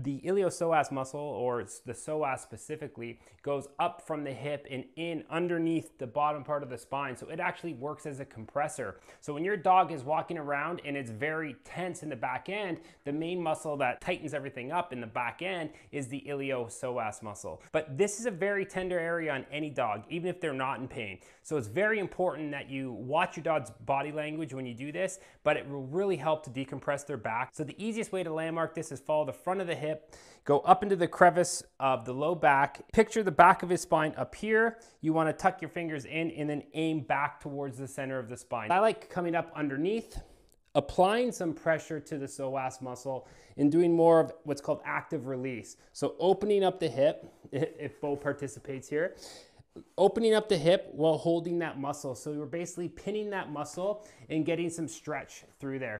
The iliopsoas muscle, or the psoas specifically, goes up from the hip and in underneath the bottom part of the spine. So it actually works as a compressor. So when your dog is walking around and it's very tense in the back end, the main muscle that tightens everything up in the back end is the iliopsoas muscle. But this is a very tender area on any dog, even if they're not in pain. So it's very important that you watch your dog's body language when you do this, but it will really help to decompress their back. So the easiest way to landmark this is follow the front of the hip hip, go up into the crevice of the low back. Picture the back of his spine up here. You wanna tuck your fingers in and then aim back towards the center of the spine. I like coming up underneath, applying some pressure to the psoas muscle and doing more of what's called active release. So opening up the hip, if Bo participates here, opening up the hip while holding that muscle. So we're basically pinning that muscle and getting some stretch through there.